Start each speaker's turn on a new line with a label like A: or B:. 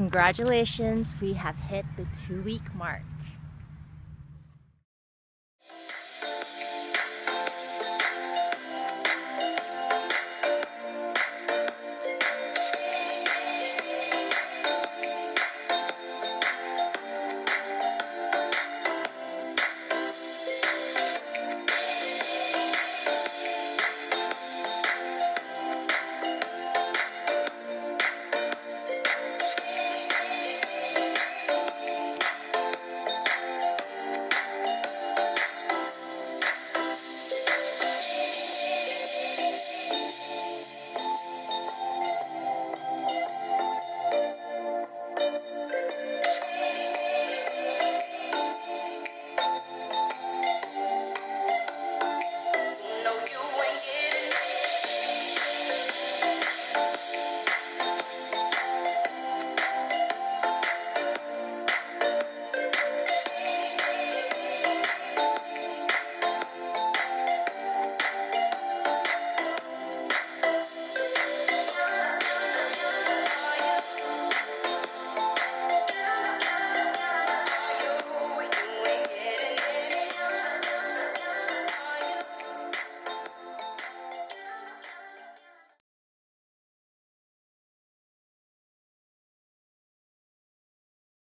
A: Congratulations, we have hit the two week mark.